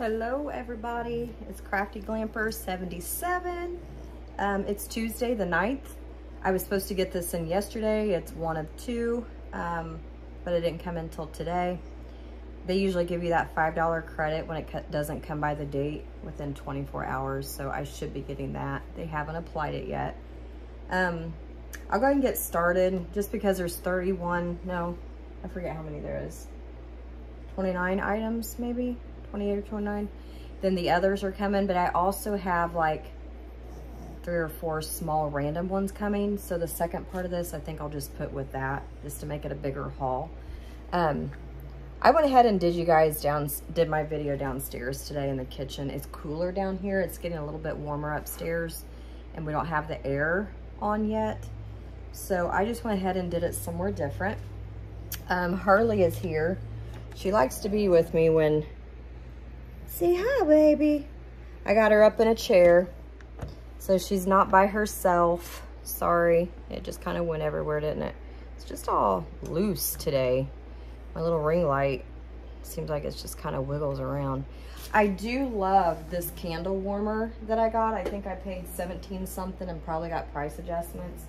Hello everybody, it's Crafty Glamper 77. Um, it's Tuesday the 9th. I was supposed to get this in yesterday. It's one of two, um, but it didn't come until today. They usually give you that $5 credit when it doesn't come by the date within 24 hours, so I should be getting that. They haven't applied it yet. Um, I'll go ahead and get started just because there's 31, no, I forget how many there is. 29 items maybe? 28 or 29. Then the others are coming, but I also have like three or four small random ones coming. So the second part of this, I think I'll just put with that just to make it a bigger haul. Um, I went ahead and did you guys down, did my video downstairs today in the kitchen. It's cooler down here. It's getting a little bit warmer upstairs and we don't have the air on yet. So I just went ahead and did it somewhere different. Um, Harley is here. She likes to be with me when Say hi, baby. I got her up in a chair. So she's not by herself. Sorry. It just kind of went everywhere, didn't it? It's just all loose today. My little ring light seems like it's just kind of wiggles around. I do love this candle warmer that I got. I think I paid 17 something and probably got price adjustments.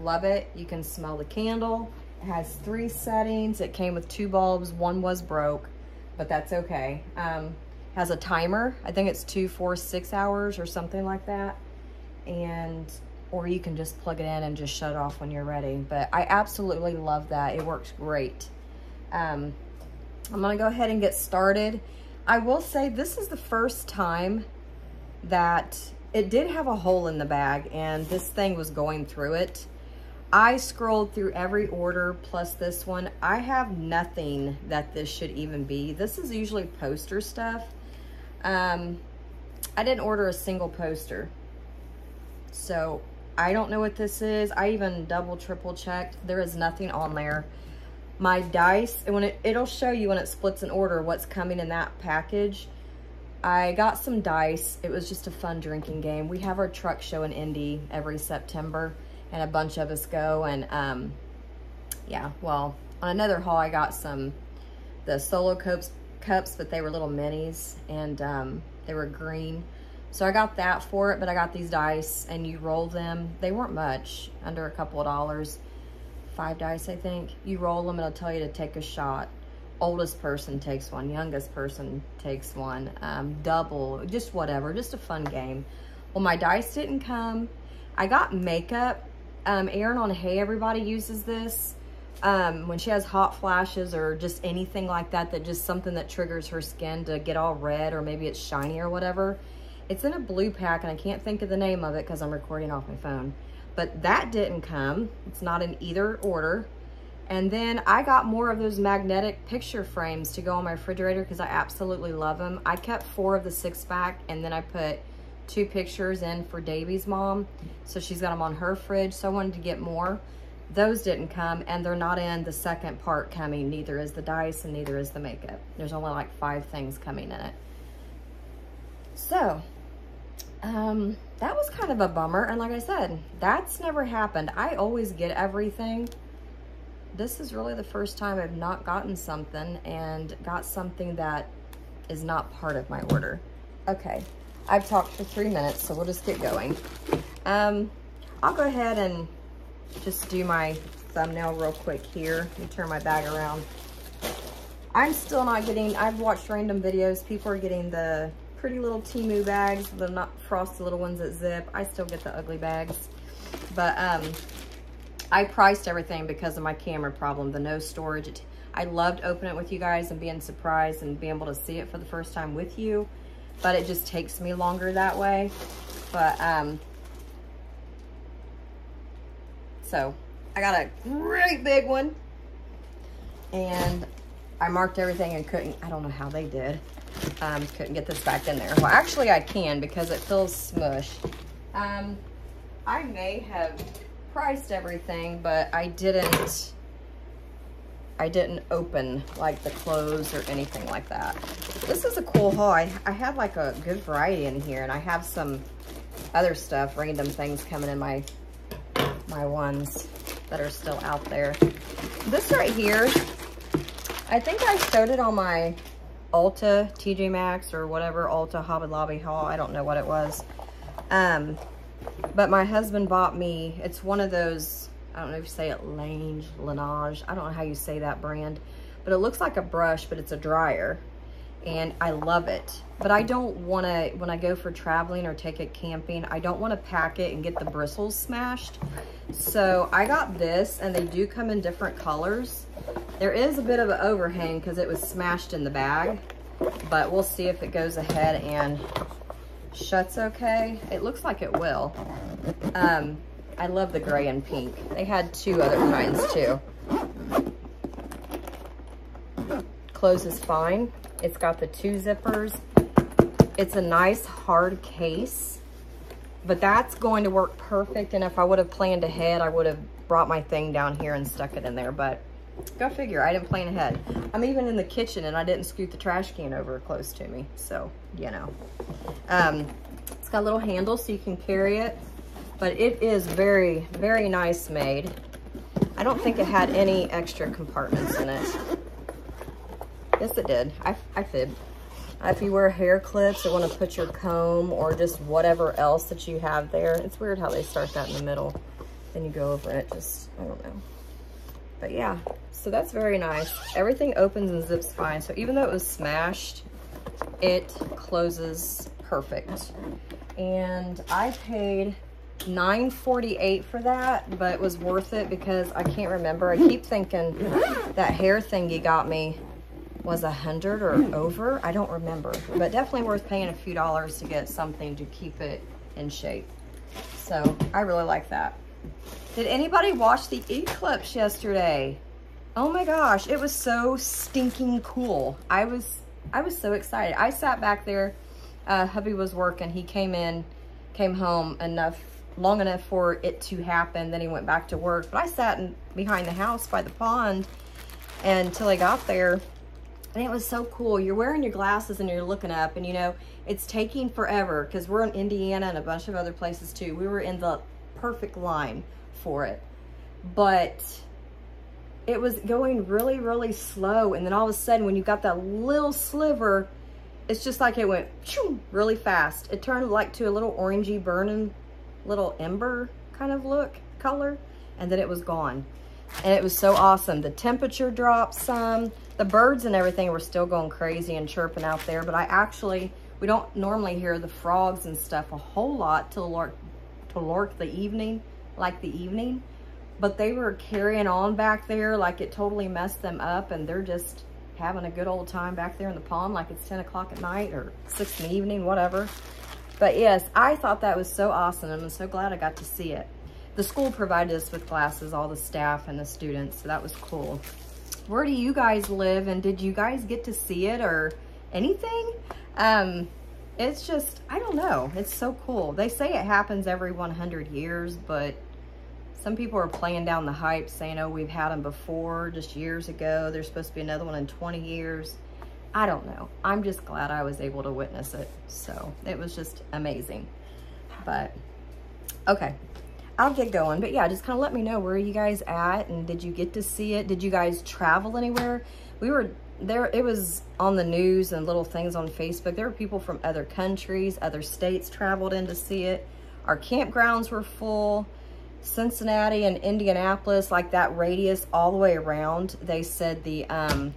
Love it. You can smell the candle. It has three settings. It came with two bulbs. One was broke, but that's okay. Um, has a timer. I think it's two, four, six hours or something like that. And, or you can just plug it in and just shut off when you're ready. But I absolutely love that. It works great. Um, I'm gonna go ahead and get started. I will say this is the first time that it did have a hole in the bag and this thing was going through it. I scrolled through every order plus this one. I have nothing that this should even be. This is usually poster stuff. Um, I didn't order a single poster. So I don't know what this is. I even double, triple checked. There is nothing on there. My dice, and when it, it'll show you when it splits an order what's coming in that package. I got some dice. It was just a fun drinking game. We have our truck show in Indy every September and a bunch of us go. And um, yeah, well, on another haul, I got some, the solo cups, cups, but they were little minis and um, they were green. So I got that for it, but I got these dice and you roll them. They weren't much, under a couple of dollars. Five dice, I think. You roll them and it'll tell you to take a shot. Oldest person takes one, youngest person takes one. Um, double, just whatever, just a fun game. Well, my dice didn't come. I got makeup. Um, Erin on Hey Everybody uses this um, when she has hot flashes or just anything like that, that just something that triggers her skin to get all red or maybe it's shiny or whatever. It's in a blue pack and I can't think of the name of it because I'm recording off my phone. But that didn't come. It's not in either order. And then I got more of those magnetic picture frames to go on my refrigerator because I absolutely love them. I kept four of the six pack and then I put two pictures in for Davy's mom. So she's got them on her fridge. So I wanted to get more. Those didn't come and they're not in the second part coming. Neither is the dice and neither is the makeup. There's only like five things coming in it. So, um, that was kind of a bummer. And like I said, that's never happened. I always get everything. This is really the first time I've not gotten something and got something that is not part of my order. Okay, I've talked for three minutes, so we'll just get going. Um, I'll go ahead and just do my thumbnail real quick here. Let me turn my bag around. I'm still not getting, I've watched random videos. People are getting the pretty little Temu bags, the not frosty little ones that zip. I still get the ugly bags. But um, I priced everything because of my camera problem, the no storage. It, I loved opening it with you guys and being surprised and being able to see it for the first time with you. But it just takes me longer that way. But um, so I got a great big one and I marked everything and couldn't, I don't know how they did. Um, couldn't get this back in there. Well, actually I can because it feels smush. Um, I may have priced everything, but I didn't, I didn't open like the clothes or anything like that. This is a cool haul. I, I have like a good variety in here and I have some other stuff, random things coming in my my ones that are still out there. This right here, I think I showed it on my Ulta, TJ Maxx or whatever, Ulta, Hobby Lobby haul. I don't know what it was. Um, but my husband bought me, it's one of those, I don't know if you say it, Lange, Laneige. I don't know how you say that brand. But it looks like a brush, but it's a dryer. And I love it. But I don't want to, when I go for traveling or take it camping, I don't want to pack it and get the bristles smashed. So I got this, and they do come in different colors. There is a bit of an overhang because it was smashed in the bag. But we'll see if it goes ahead and shuts okay. It looks like it will. Um, I love the gray and pink. They had two other kinds too. Closes fine. It's got the two zippers. It's a nice hard case, but that's going to work perfect. And if I would have planned ahead, I would have brought my thing down here and stuck it in there, but go figure, I didn't plan ahead. I'm even in the kitchen and I didn't scoot the trash can over close to me. So, you know. Um, it's got a little handle so you can carry it, but it is very, very nice made. I don't think it had any extra compartments in it. Yes, it did. I, I fibbed. Uh, if you wear hair clips or want to put your comb or just whatever else that you have there, it's weird how they start that in the middle. Then you go over it, just, I don't know. But yeah, so that's very nice. Everything opens and zips fine. So even though it was smashed, it closes perfect. And I paid $9.48 for that, but it was worth it because I can't remember. I keep thinking that hair thingy got me was a hundred or over. I don't remember, but definitely worth paying a few dollars to get something to keep it in shape. So I really like that. Did anybody watch the eclipse yesterday? Oh my gosh, it was so stinking cool. I was, I was so excited. I sat back there, uh, hubby was working. He came in, came home enough, long enough for it to happen. Then he went back to work. But I sat in, behind the house by the pond until I got there and it was so cool. You're wearing your glasses and you're looking up and you know, it's taking forever because we're in Indiana and a bunch of other places too. We were in the perfect line for it. But it was going really, really slow. And then all of a sudden when you got that little sliver, it's just like it went really fast. It turned like to a little orangey burning little ember kind of look, color. And then it was gone. And it was so awesome. The temperature dropped some the birds and everything were still going crazy and chirping out there, but I actually, we don't normally hear the frogs and stuff a whole lot till lurk, to lark the evening, like the evening, but they were carrying on back there like it totally messed them up and they're just having a good old time back there in the pond like it's 10 o'clock at night or 6 in the evening, whatever. But yes, I thought that was so awesome. I'm so glad I got to see it. The school provided us with glasses, all the staff and the students, so that was cool where do you guys live and did you guys get to see it or anything? Um, it's just, I don't know. It's so cool. They say it happens every 100 years, but some people are playing down the hype saying, oh, we've had them before just years ago. There's supposed to be another one in 20 years. I don't know. I'm just glad I was able to witness it. So it was just amazing. But okay, I'll get going. But yeah, just kind of let me know where you guys at and did you get to see it? Did you guys travel anywhere? We were there, it was on the news and little things on Facebook. There were people from other countries, other states traveled in to see it. Our campgrounds were full. Cincinnati and Indianapolis, like that radius all the way around, they said the um,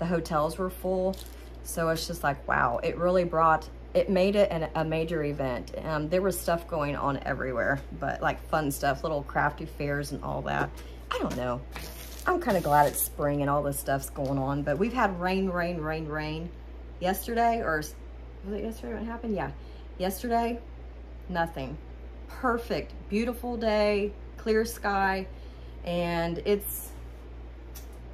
the hotels were full. So it's just like, wow, it really brought it made it an, a major event. Um, there was stuff going on everywhere, but like fun stuff, little crafty fairs and all that. I don't know. I'm kind of glad it's spring and all this stuff's going on, but we've had rain, rain, rain, rain yesterday, or was it yesterday what happened? Yeah, yesterday, nothing. Perfect, beautiful day, clear sky, and it's,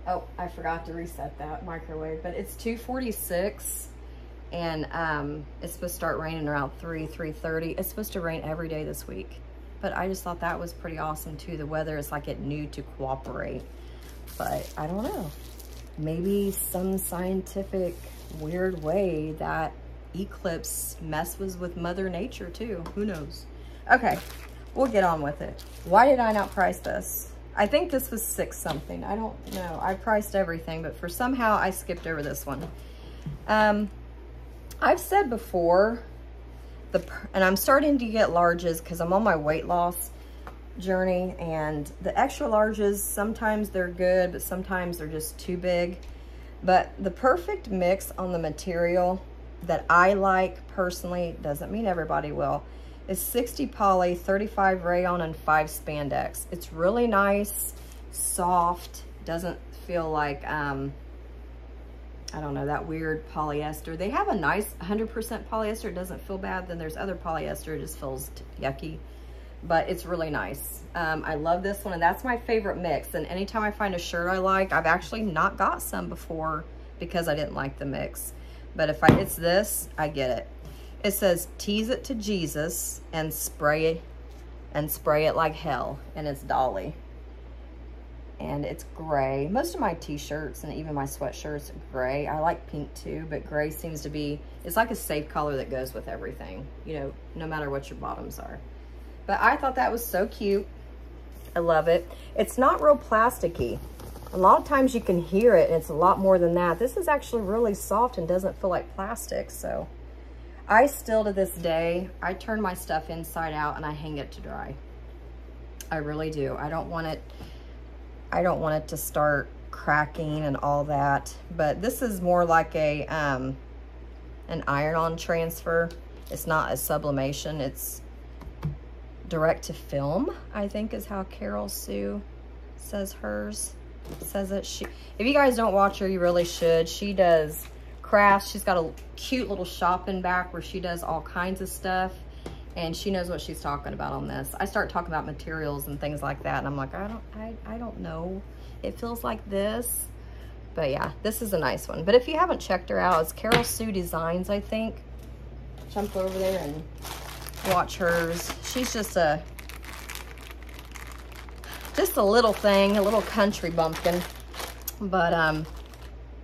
oh, I forgot to reset that microwave, but it's 246 and um, it's supposed to start raining around 3, 3.30. It's supposed to rain every day this week. But I just thought that was pretty awesome too. The weather is like it knew to cooperate. But I don't know. Maybe some scientific weird way that eclipse messes with Mother Nature too. Who knows? Okay, we'll get on with it. Why did I not price this? I think this was six something. I don't know. I priced everything, but for somehow I skipped over this one. Um, I've said before, the and I'm starting to get larges because I'm on my weight loss journey and the extra larges, sometimes they're good, but sometimes they're just too big. But the perfect mix on the material that I like personally, doesn't mean everybody will, is 60 poly, 35 rayon, and 5 spandex. It's really nice, soft, doesn't feel like, um, I don't know, that weird polyester. They have a nice 100% polyester. It doesn't feel bad. Then there's other polyester. It just feels yucky. But it's really nice. Um, I love this one. And that's my favorite mix. And anytime I find a shirt I like, I've actually not got some before because I didn't like the mix. But if I, it's this, I get it. It says, tease it to Jesus and spray it, and spray it like hell. And it's Dolly and it's gray. Most of my t-shirts and even my sweatshirts are gray. I like pink too, but gray seems to be, it's like a safe color that goes with everything, you know, no matter what your bottoms are. But I thought that was so cute. I love it. It's not real plasticky. A lot of times you can hear it and it's a lot more than that. This is actually really soft and doesn't feel like plastic, so. I still to this day, I turn my stuff inside out and I hang it to dry. I really do. I don't want it, I don't want it to start cracking and all that. But this is more like a um, an iron-on transfer. It's not a sublimation. It's direct to film, I think is how Carol Sue says hers. Says that she, if you guys don't watch her, you really should. She does crafts. She's got a cute little shop in back where she does all kinds of stuff and she knows what she's talking about on this. I start talking about materials and things like that, and I'm like, I don't, I, I don't know. It feels like this, but yeah, this is a nice one. But if you haven't checked her out, it's Carol Sue Designs, I think. Jump over there and watch hers. She's just a, just a little thing, a little country bumpkin, but um,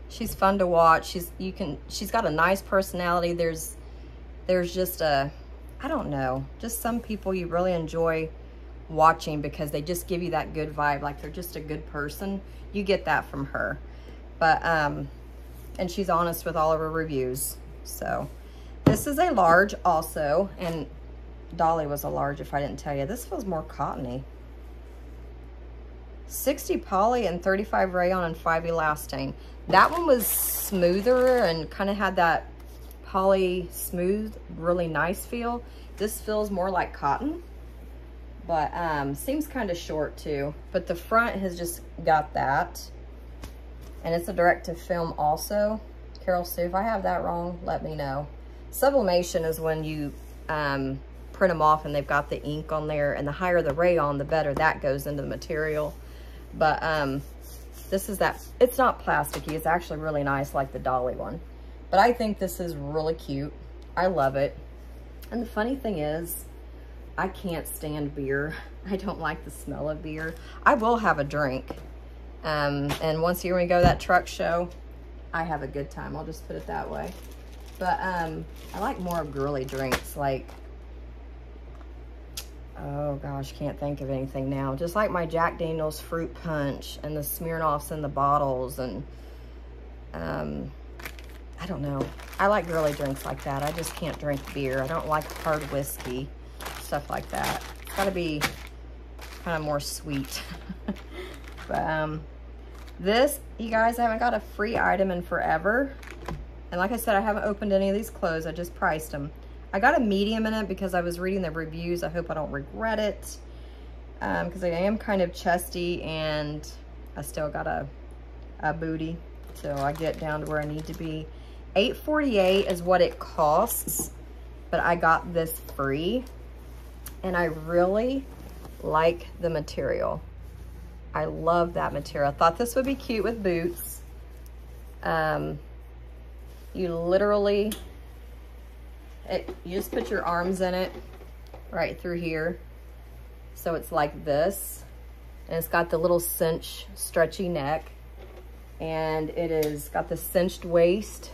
she's fun to watch. She's, you can, she's got a nice personality. There's, there's just a, I don't know, just some people you really enjoy watching because they just give you that good vibe, like they're just a good person. You get that from her. But, um, and she's honest with all of her reviews. So this is a large also, and Dolly was a large if I didn't tell you. This feels more cottony. 60 poly and 35 rayon and 5 elastane. That one was smoother and kind of had that poly smooth, really nice feel. This feels more like cotton, but um, seems kind of short too. But the front has just got that. And it's a direct to film also. Carol Sue, if I have that wrong, let me know. Sublimation is when you um, print them off and they've got the ink on there. And the higher the rayon, the better that goes into the material. But um, this is that, it's not plasticky. It's actually really nice like the Dolly one. But I think this is really cute. I love it. And the funny thing is, I can't stand beer. I don't like the smell of beer. I will have a drink. Um, and once a year we go that truck show, I have a good time. I'll just put it that way. But um, I like more of girly drinks, like, oh gosh, can't think of anything now. Just like my Jack Daniels fruit punch and the Smirnoffs in the bottles and um, I don't know. I like girly drinks like that. I just can't drink beer. I don't like hard whiskey, stuff like that. It's got to be kind of more sweet. but um, this, you guys, I haven't got a free item in forever. And like I said, I haven't opened any of these clothes. I just priced them. I got a medium in it because I was reading the reviews. I hope I don't regret it. Um because um, I am kind of chesty and I still got a, a booty. So I get down to where I need to be. 848 is what it costs, but I got this free and I really like the material. I love that material. I thought this would be cute with boots. Um, you literally, it, you just put your arms in it right through here. So it's like this. And it's got the little cinch, stretchy neck. And it is got the cinched waist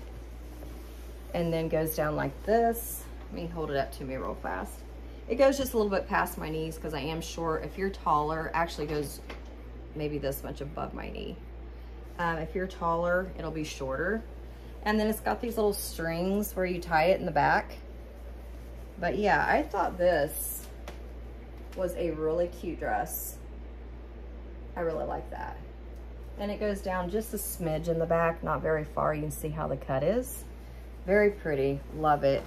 and then goes down like this. Let me hold it up to me real fast. It goes just a little bit past my knees because I am short. If you're taller, actually goes maybe this much above my knee. Um, if you're taller, it'll be shorter. And then it's got these little strings where you tie it in the back. But yeah, I thought this was a really cute dress. I really like that. And it goes down just a smidge in the back, not very far. You can see how the cut is. Very pretty, love it.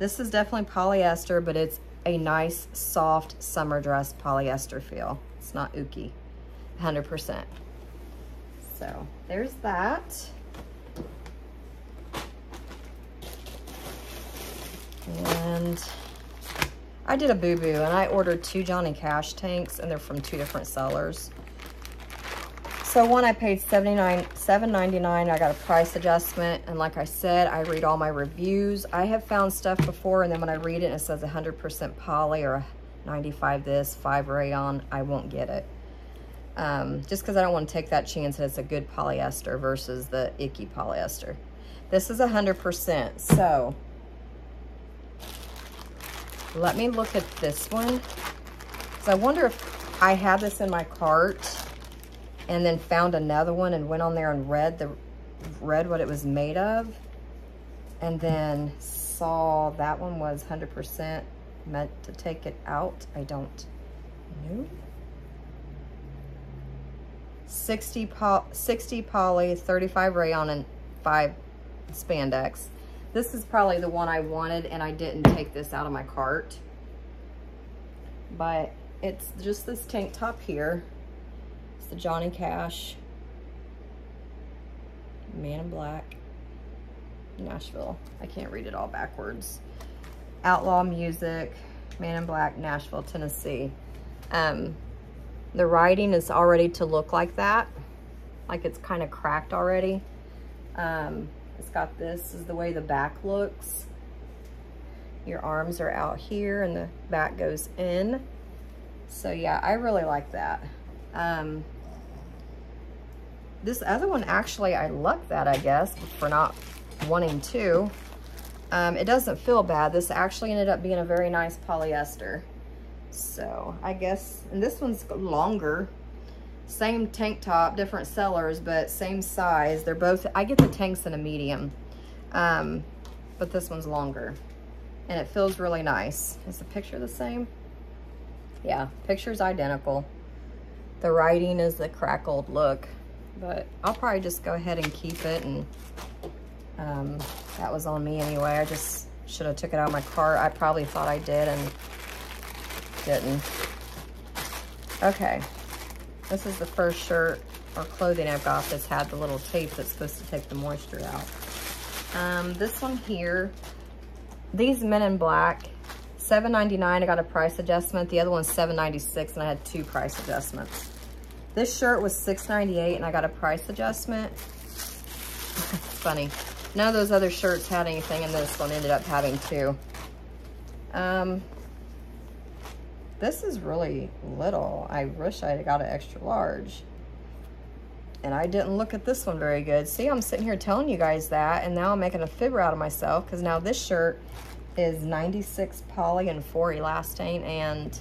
This is definitely polyester, but it's a nice, soft summer dress polyester feel. It's not ooky, 100%. So there's that. And I did a boo-boo and I ordered two Johnny Cash tanks and they're from two different sellers. So one I paid $79, $7.99. I got a price adjustment. And like I said, I read all my reviews. I have found stuff before and then when I read it and it says 100% poly or 95 this, 5 rayon, I won't get it. Um, just because I don't want to take that chance that it's a good polyester versus the icky polyester. This is 100%. So let me look at this one. So I wonder if I had this in my cart and then found another one and went on there and read the read what it was made of and then saw that one was 100% meant to take it out. I don't know. 60, po 60 poly, 35 rayon, and 5 spandex. This is probably the one I wanted and I didn't take this out of my cart. But it's just this tank top here. The Johnny Cash Man in Black Nashville. I can't read it all backwards. Outlaw Music, Man in Black, Nashville, Tennessee. Um, the writing is already to look like that. Like it's kind of cracked already. Um, it's got this is the way the back looks. Your arms are out here and the back goes in. So yeah, I really like that. Um, this other one, actually, I lucked that, I guess, for not wanting to. Um, it doesn't feel bad. This actually ended up being a very nice polyester. So I guess, and this one's longer same tank top, different sellers, but same size. They're both, I get the tanks in a medium, um, but this one's longer. And it feels really nice. Is the picture the same? Yeah, picture's identical. The writing is the crackled look, but I'll probably just go ahead and keep it. And um, that was on me anyway. I just should have took it out of my cart. I probably thought I did and didn't. Okay, this is the first shirt or clothing I've got that's had the little tape that's supposed to take the moisture out. Um, this one here, these Men in Black, $7.99, I got a price adjustment. The other one's $7.96 and I had two price adjustments. This shirt was $6.98 and I got a price adjustment. funny. None of those other shirts had anything and this one ended up having two. Um, this is really little. I wish I had got an extra large. And I didn't look at this one very good. See, I'm sitting here telling you guys that, and now I'm making a fibber out of myself because now this shirt is 96 poly and 4 elastane, and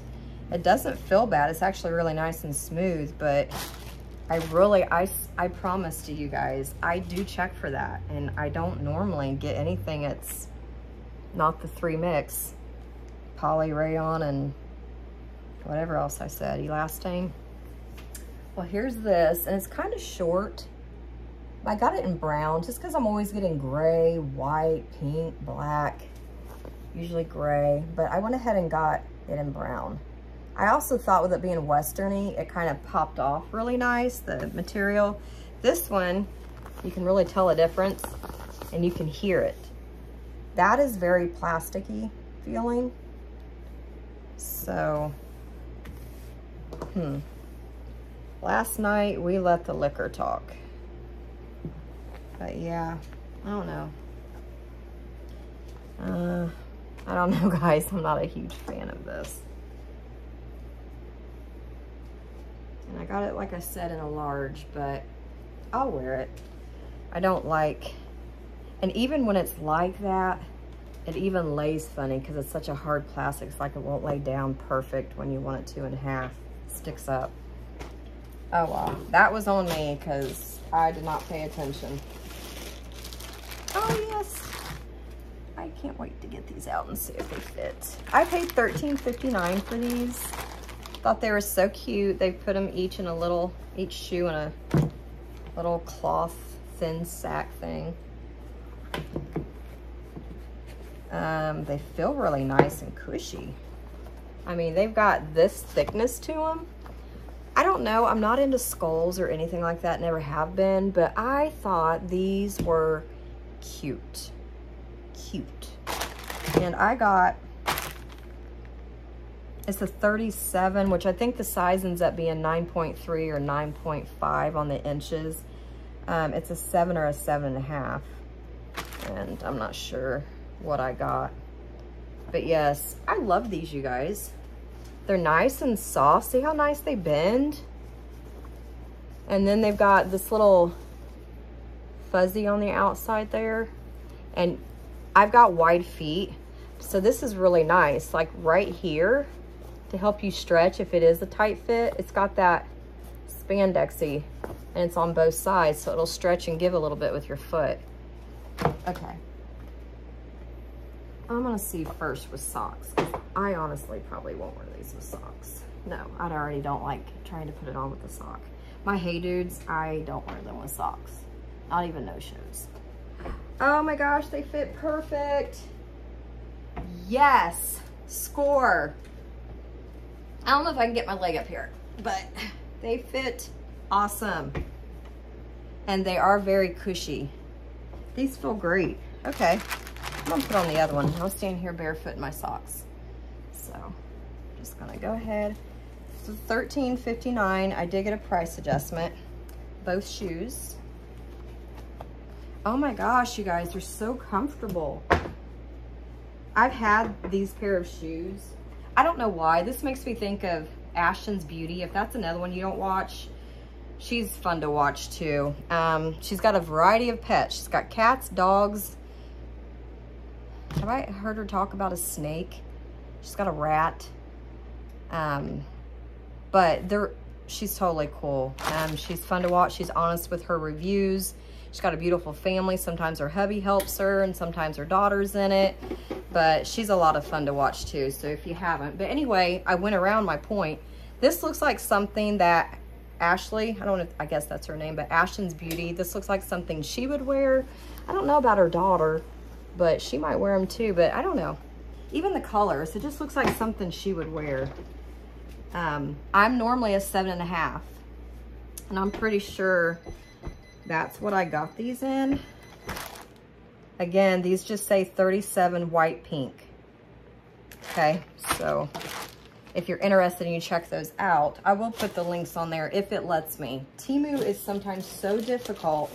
it doesn't feel bad. It's actually really nice and smooth, but I really, I, I promise to you guys, I do check for that, and I don't normally get anything that's not the three mix, poly rayon and whatever else I said, elastane. Well, here's this, and it's kind of short. I got it in brown just because I'm always getting gray, white, pink, black, usually gray, but I went ahead and got it in brown. I also thought with it being westerny, it kind of popped off really nice, the material. This one, you can really tell a difference and you can hear it. That is very plasticky feeling. So Hmm. Last night, we let the liquor talk. But yeah, I don't know. Uh, I don't know, guys. I'm not a huge fan of this. And I got it, like I said, in a large, but I'll wear it. I don't like, and even when it's like that, it even lays funny because it's such a hard plastic. It's like it won't lay down perfect when you want it to in half sticks up. Oh well, that was on me because I did not pay attention. Oh, yes. I can't wait to get these out and see if they fit. I paid $13.59 for these. Thought they were so cute. They put them each in a little, each shoe in a little cloth thin sack thing. Um, they feel really nice and cushy. I mean, they've got this thickness to them. I don't know. I'm not into skulls or anything like that. Never have been. But I thought these were cute. Cute. And I got, it's a 37, which I think the size ends up being 9.3 or 9.5 on the inches. Um, it's a seven or a seven and a half. And I'm not sure what I got. But yes, I love these, you guys. They're nice and soft. See how nice they bend? And then they've got this little fuzzy on the outside there. And I've got wide feet. So this is really nice. Like right here to help you stretch if it is a tight fit. It's got that spandexy and it's on both sides. So it'll stretch and give a little bit with your foot. Okay. I'm gonna see first with socks. I honestly probably won't wear these with socks. No, I already don't like trying to put it on with a sock. My Hey Dudes, I don't wear them with socks. Not even no shoes. Oh my gosh, they fit perfect. Yes, score. I don't know if I can get my leg up here, but they fit awesome. And they are very cushy. These feel great. Okay. I'm gonna put on the other one. I'll stand here barefoot in my socks. So I'm just gonna go ahead. So $13.59. I did get a price adjustment. Both shoes. Oh my gosh, you guys, they're so comfortable. I've had these pair of shoes. I don't know why. This makes me think of Ashten's Beauty. If that's another one you don't watch, she's fun to watch too. Um, she's got a variety of pets. She's got cats, dogs, have I heard her talk about a snake? She's got a rat. Um, but they're, she's totally cool. Um, she's fun to watch. She's honest with her reviews. She's got a beautiful family. Sometimes her hubby helps her and sometimes her daughter's in it. But she's a lot of fun to watch too, so if you haven't. But anyway, I went around my point. This looks like something that Ashley, I don't know, I guess that's her name, but Ashten's Beauty. This looks like something she would wear. I don't know about her daughter but she might wear them too, but I don't know. Even the colors, it just looks like something she would wear. Um, I'm normally a seven and a half, and I'm pretty sure that's what I got these in. Again, these just say 37 white pink. Okay, so if you're interested and you check those out, I will put the links on there if it lets me. Temu is sometimes so difficult,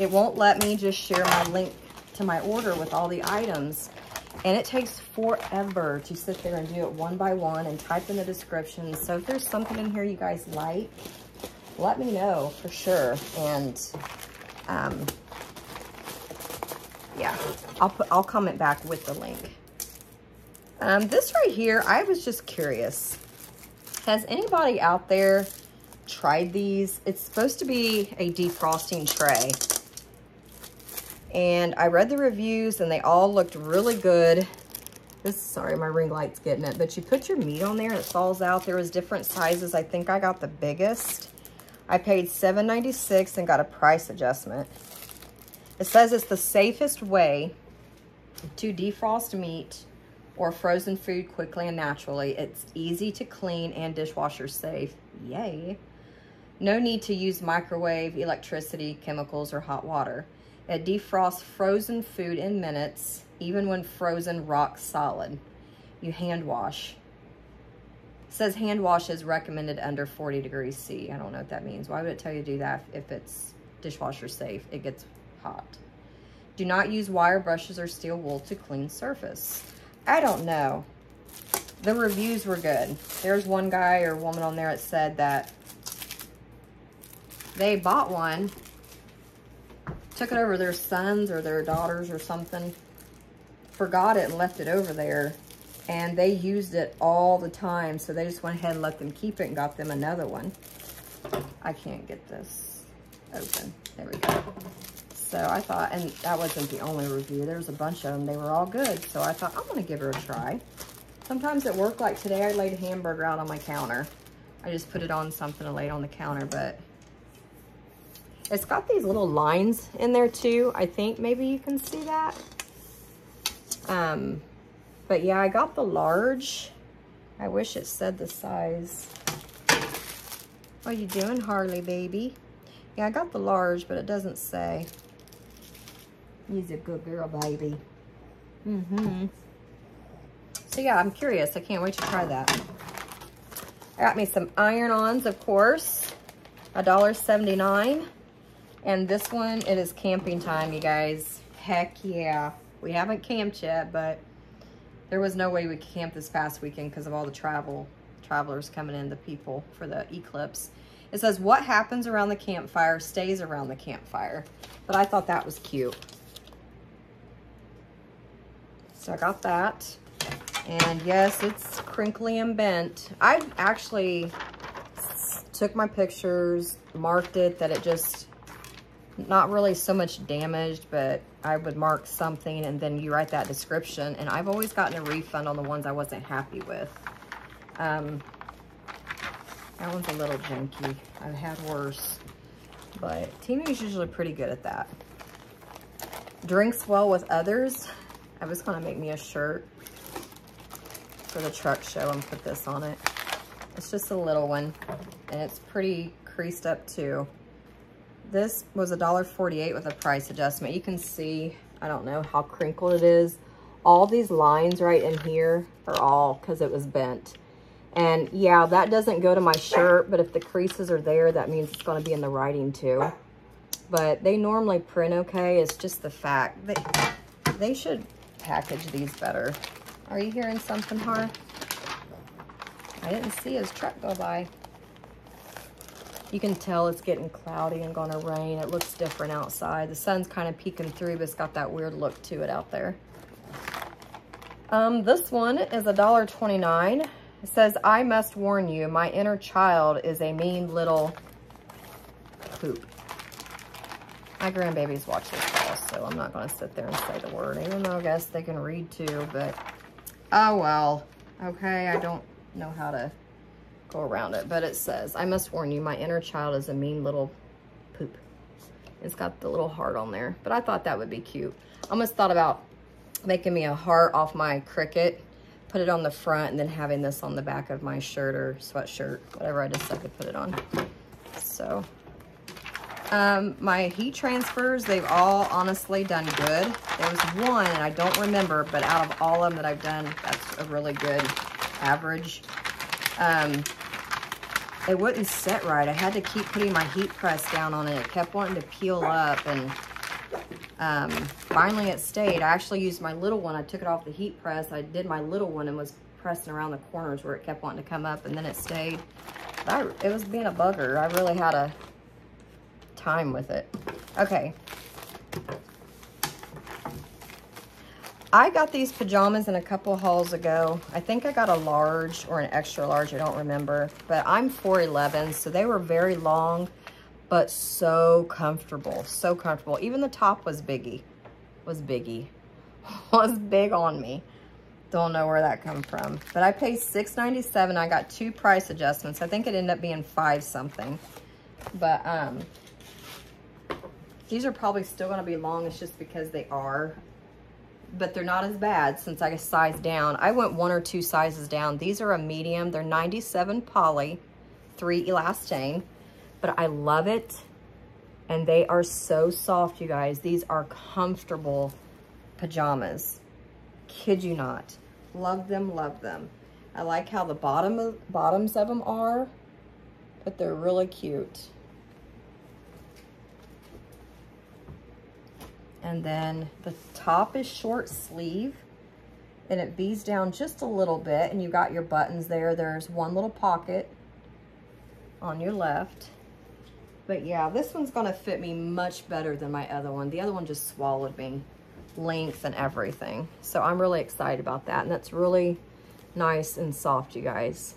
it won't let me just share my link to my order with all the items. And it takes forever to sit there and do it one by one and type in the description. So if there's something in here you guys like, let me know for sure. And um, yeah, I'll put I'll comment back with the link. Um, this right here, I was just curious. Has anybody out there tried these? It's supposed to be a defrosting tray. And I read the reviews and they all looked really good. This, sorry, my ring light's getting it. But you put your meat on there and it falls out. There was different sizes. I think I got the biggest. I paid $7.96 and got a price adjustment. It says it's the safest way to defrost meat or frozen food quickly and naturally. It's easy to clean and dishwasher safe. Yay. No need to use microwave, electricity, chemicals, or hot water. It defrosts frozen food in minutes, even when frozen rock solid. You hand wash. Says hand wash is recommended under 40 degrees C. I don't know what that means. Why would it tell you to do that if it's dishwasher safe? It gets hot. Do not use wire brushes or steel wool to clean surface. I don't know. The reviews were good. There's one guy or woman on there that said that they bought one took it over their sons or their daughters or something, forgot it and left it over there. And they used it all the time. So they just went ahead and let them keep it and got them another one. I can't get this open. There we go. So I thought, and that wasn't the only review. There was a bunch of them. They were all good. So I thought, I'm going to give her a try. Sometimes at work, like today, I laid a hamburger out on my counter. I just put it on something and laid on the counter, but it's got these little lines in there too. I think maybe you can see that. Um, but yeah, I got the large. I wish it said the size. What are you doing, Harley, baby? Yeah, I got the large, but it doesn't say. He's a good girl, baby. Mm-hmm. So yeah, I'm curious. I can't wait to try that. I got me some iron-ons, of course. $1.79. And this one, it is camping time, you guys. Heck yeah. We haven't camped yet, but there was no way we could camp this past weekend because of all the travel travelers coming in, the people for the eclipse. It says, what happens around the campfire stays around the campfire. But I thought that was cute. So I got that. And yes, it's crinkly and bent. I actually took my pictures, marked it that it just, not really so much damaged, but I would mark something and then you write that description. And I've always gotten a refund on the ones I wasn't happy with. Um, that one's a little junky. I've had worse. But Temu's usually pretty good at that. Drinks well with others. I was going to make me a shirt for the truck show and put this on it. It's just a little one. And it's pretty creased up too. This was $1.48 with a price adjustment. You can see, I don't know how crinkled it is. All these lines right in here are all because it was bent. And yeah, that doesn't go to my shirt, but if the creases are there, that means it's going to be in the writing too. But they normally print okay. It's just the fact that they should package these better. Are you hearing something, Har? I didn't see his truck go by. You can tell it's getting cloudy and to rain. It looks different outside. The sun's kind of peeking through, but it's got that weird look to it out there. Um, this one is $1.29. It says, I must warn you, my inner child is a mean little poop. My grandbabies watch this house, so I'm not to sit there and say the word, even though I guess they can read too, but oh well. Okay, I don't know how to go around it, but it says, I must warn you, my inner child is a mean little poop. It's got the little heart on there, but I thought that would be cute. I almost thought about making me a heart off my Cricut, put it on the front, and then having this on the back of my shirt or sweatshirt, whatever I decide to put it on. So, um, my heat transfers, they've all honestly done good. There was one, and I don't remember, but out of all of them that I've done, that's a really good average. Um, it wouldn't set right. I had to keep putting my heat press down on it. It kept wanting to peel up and um, finally it stayed. I actually used my little one. I took it off the heat press. I did my little one and was pressing around the corners where it kept wanting to come up and then it stayed. I, it was being a bugger. I really had a time with it. Okay. I got these pajamas in a couple hauls ago. I think I got a large or an extra large, I don't remember. But I'm 4'11", so they were very long, but so comfortable, so comfortable. Even the top was biggie, was biggie, was big on me. Don't know where that come from. But I paid $6.97. I got two price adjustments. I think it ended up being five something. But um, these are probably still going to be long. It's just because they are but they're not as bad since I sized down. I went one or two sizes down. These are a medium. They're 97 poly, 3 elastane, but I love it. And they are so soft, you guys. These are comfortable pajamas. Kid you not. Love them, love them. I like how the bottom of, bottoms of them are, but they're really cute. And then the top is short sleeve and it bees down just a little bit and you got your buttons there. There's one little pocket on your left. But yeah, this one's gonna fit me much better than my other one. The other one just swallowed me, length and everything. So I'm really excited about that. And that's really nice and soft, you guys.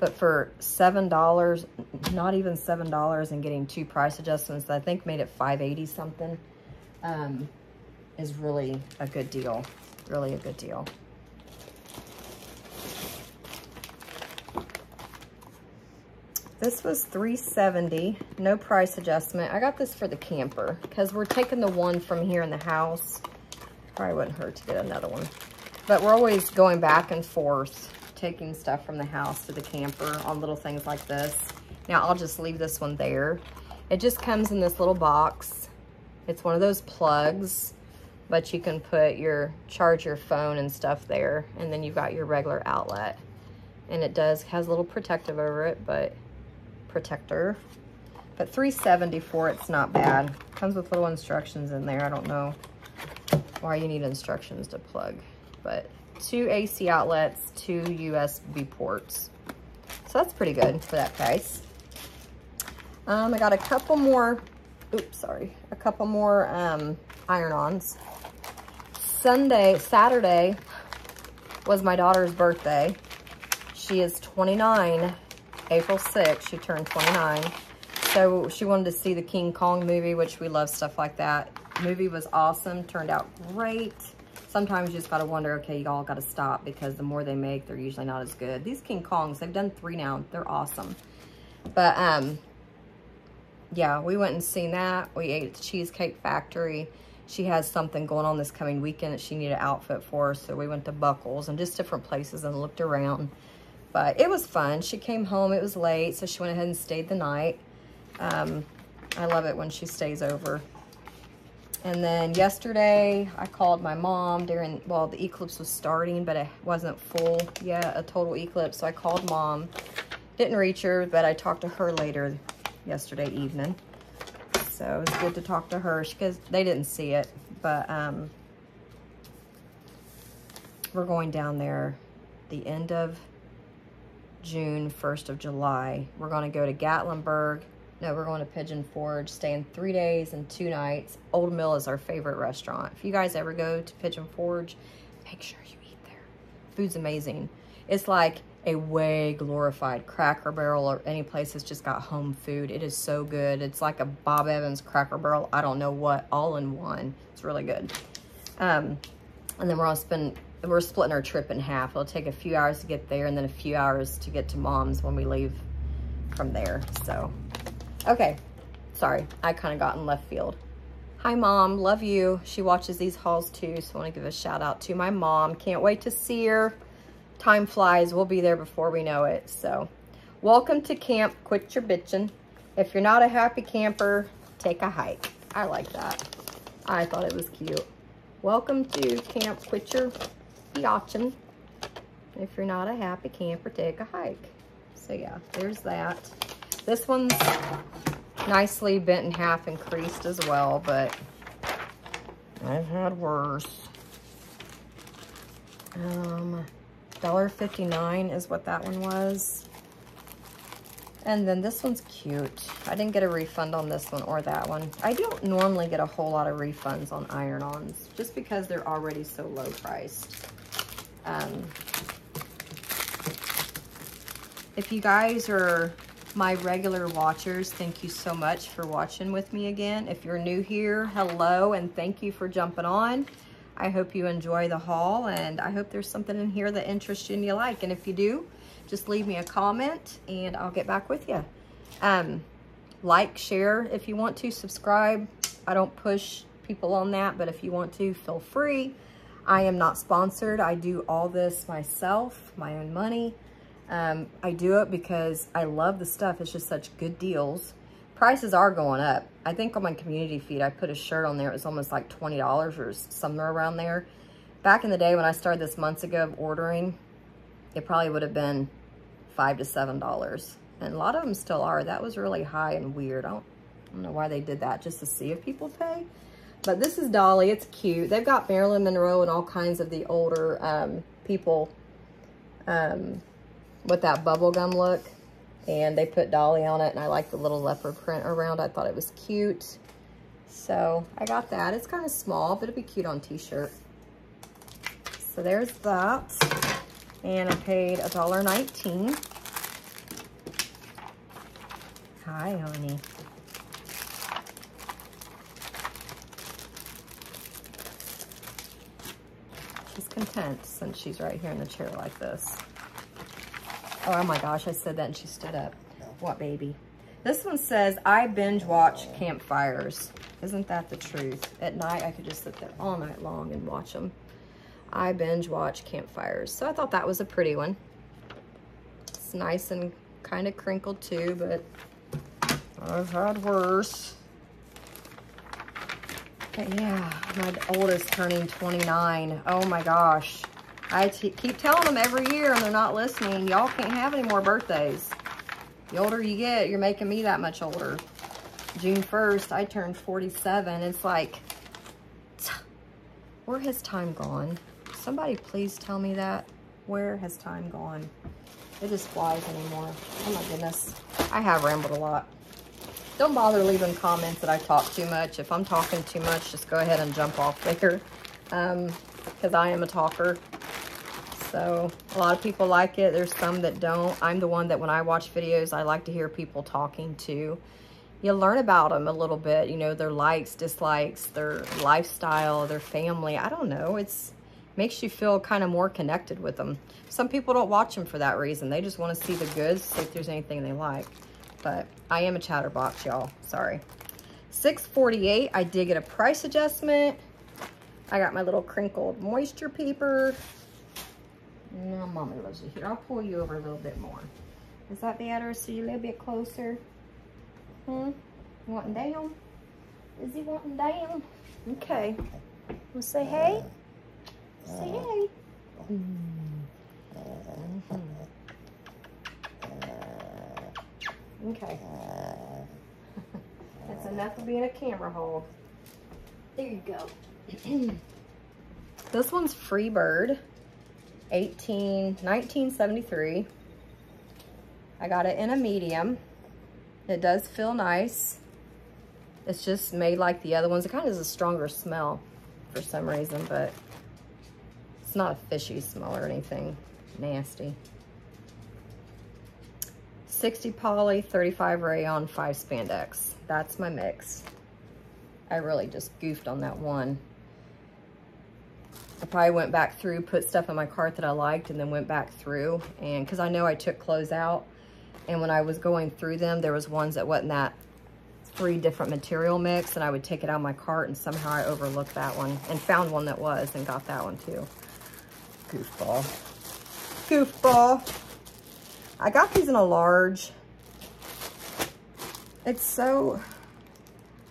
But for $7, not even $7 and getting two price adjustments, I think made it 580 something. Um, is really a good deal. Really a good deal. This was 370 no price adjustment. I got this for the camper because we're taking the one from here in the house. Probably wouldn't hurt to get another one. But we're always going back and forth, taking stuff from the house to the camper on little things like this. Now I'll just leave this one there. It just comes in this little box. It's one of those plugs, but you can put your, charge your phone and stuff there. And then you've got your regular outlet. And it does, has a little protective over it, but protector. But 374 it's not bad. Comes with little instructions in there. I don't know why you need instructions to plug. But two AC outlets, two USB ports. So that's pretty good for that price. Um, I got a couple more, oops, sorry, a couple more um, iron-ons. Sunday, Saturday was my daughter's birthday. She is 29 April 6th, she turned 29. So she wanted to see the King Kong movie, which we love stuff like that. Movie was awesome, turned out great. Sometimes you just gotta wonder, okay, y'all gotta stop because the more they make, they're usually not as good. These King Kongs, they've done three now, they're awesome. But um, yeah, we went and seen that. We ate at the Cheesecake Factory. She has something going on this coming weekend that she needed an outfit for, so we went to Buckles and just different places and looked around. But it was fun. She came home. It was late, so she went ahead and stayed the night. Um, I love it when she stays over. And then yesterday, I called my mom during, well, the eclipse was starting, but it wasn't full yet, a total eclipse. So I called mom. Didn't reach her, but I talked to her later yesterday evening. So it was good to talk to her because they didn't see it. But um, we're going down there the end of June, 1st of July. We're going to go to Gatlinburg. No, we're going to Pigeon Forge, staying three days and two nights. Old Mill is our favorite restaurant. If you guys ever go to Pigeon Forge, make sure you eat there. Food's amazing. It's like a way glorified Cracker Barrel or any place that's just got home food. It is so good. It's like a Bob Evans Cracker Barrel. I don't know what, all in one. It's really good. Um, and then we're all spend we're splitting our trip in half. It'll take a few hours to get there and then a few hours to get to mom's when we leave from there. So, okay. Sorry, I kind of got in left field. Hi, Mom. Love you. She watches these hauls, too, so I want to give a shout-out to my mom. Can't wait to see her. Time flies. We'll be there before we know it. So, welcome to camp. Quit your bitching. If you're not a happy camper, take a hike. I like that. I thought it was cute. Welcome to Camp Quit Your Yachting. If you're not a happy camper, take a hike. So yeah, there's that. This one's nicely bent in half and creased as well, but I've had worse. Um, $1.59 is what that one was. And then this one's cute. I didn't get a refund on this one or that one. I don't normally get a whole lot of refunds on iron-ons just because they're already so low priced. Um, if you guys are my regular watchers, thank you so much for watching with me again. If you're new here, hello, and thank you for jumping on. I hope you enjoy the haul, and I hope there's something in here that interests you and you like. And if you do, just leave me a comment, and I'll get back with you. Um, like, share if you want to, subscribe. I don't push people on that, but if you want to, feel free. I am not sponsored. I do all this myself, my own money. Um, I do it because I love the stuff. It's just such good deals. Prices are going up. I think on my community feed, I put a shirt on there. It was almost like $20 or somewhere around there. Back in the day when I started this months ago of ordering, it probably would have been five to seven dollars and a lot of them still are that was really high and weird I don't, I don't know why they did that just to see if people pay but this is Dolly. It's cute. They've got Marilyn Monroe and all kinds of the older um, people um, with that bubblegum look and they put Dolly on it and I like the little leopard print around. I thought it was cute. So I got that. It's kind of small, but it'd be cute on t-shirt. So there's that. And I paid a dollar nineteen. Hi, honey. She's content since she's right here in the chair like this. Oh my gosh, I said that and she stood up. What baby? This one says, I binge watch campfires. Isn't that the truth? At night, I could just sit there all night long and watch them. I binge watch campfires. So I thought that was a pretty one. It's nice and kind of crinkled too, but I've had worse. But yeah, my oldest turning 29. Oh my gosh. I keep telling them every year and they're not listening. Y'all can't have any more birthdays. The older you get, you're making me that much older. June 1st, I turned 47. It's like, where has time gone? Somebody please tell me that. Where has time gone? It just flies anymore. Oh my goodness. I have rambled a lot. Don't bother leaving comments that I talk too much. If I'm talking too much, just go ahead and jump off there. Um, because I am a talker. So a lot of people like it. There's some that don't. I'm the one that when I watch videos, I like to hear people talking too. You learn about them a little bit, you know, their likes, dislikes, their lifestyle, their family. I don't know. It's makes you feel kind of more connected with them. Some people don't watch them for that reason. They just want to see the goods, see if there's anything they like. But I am a chatterbox, y'all. Sorry. 648 I did get a price adjustment. I got my little crinkled moisture paper. No, mommy loves you here. I'll pull you over a little bit more. Is that better? So you a little bit closer? Hmm? Wanting down? Is he wanting down? Okay. We'll say hey? Say hey. Mm -hmm. Okay. That's enough of being a camera hold. There you go. this one's Freebird. 18, 1973. I got it in a medium. It does feel nice. It's just made like the other ones. It kind of has a stronger smell for some reason, but it's not a fishy smell or anything nasty. 60 poly, 35 rayon, 5 spandex. That's my mix. I really just goofed on that one. I probably went back through, put stuff in my cart that I liked, and then went back through. And because I know I took clothes out, and when I was going through them, there was ones that wasn't that three different material mix, and I would take it out of my cart, and somehow I overlooked that one, and found one that was, and got that one too. Goofball. Goofball. I got these in a large. It's so,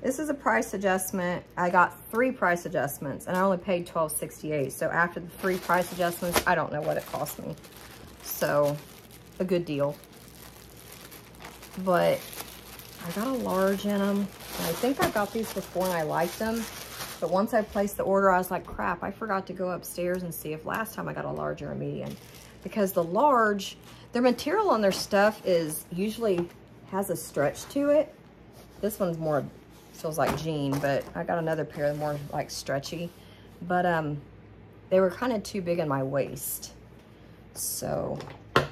this is a price adjustment. I got three price adjustments and I only paid $12.68. So after the three price adjustments, I don't know what it cost me. So a good deal. But I got a large in them. I think I got these before and I liked them. But once I placed the order, I was like, crap, I forgot to go upstairs and see if last time I got a large or a medium. Because the large, their material on their stuff is usually has a stretch to it. This one's more feels like jean, but I got another pair more like stretchy. But um, they were kind of too big in my waist. So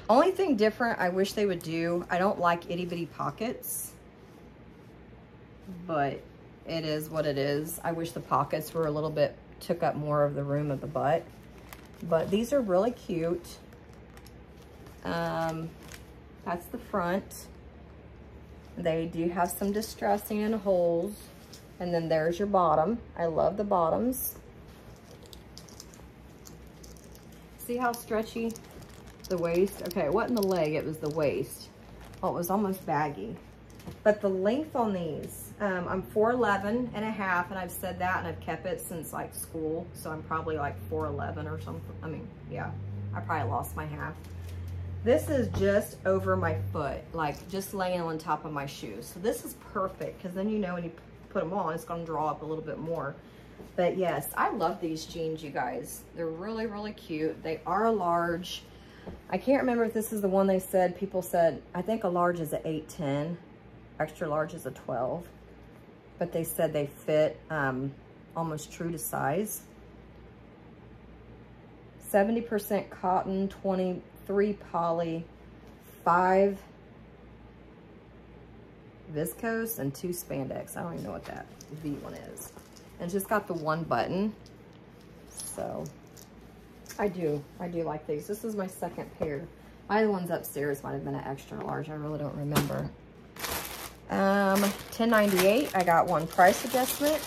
only thing different I wish they would do, I don't like itty bitty pockets, but it is what it is. I wish the pockets were a little bit, took up more of the room of the butt. But these are really cute. Um, that's the front. They do have some distressing and holes. And then there's your bottom. I love the bottoms. See how stretchy the waist? Okay, it wasn't the leg, it was the waist. Oh, it was almost baggy. But the length on these, um, I'm 4'11 and a half, and I've said that, and I've kept it since like school. So I'm probably like 4'11 or something. I mean, yeah, I probably lost my half. This is just over my foot, like just laying on top of my shoes. So this is perfect because then you know when you put them on, it's gonna draw up a little bit more. But yes, I love these jeans, you guys. They're really, really cute. They are a large. I can't remember if this is the one they said, people said, I think a large is a 810, extra large is a 12. But they said they fit um, almost true to size. 70% cotton, 20 three poly, five viscose, and two spandex. I don't even know what that V one is. And just got the one button. So I do. I do like these. This is my second pair. My other ones upstairs might have been an extra large. I really don't remember. Um, 10.98. I got one price adjustment.